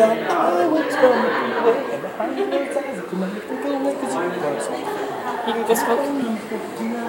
I was coming and I make go you. You can go.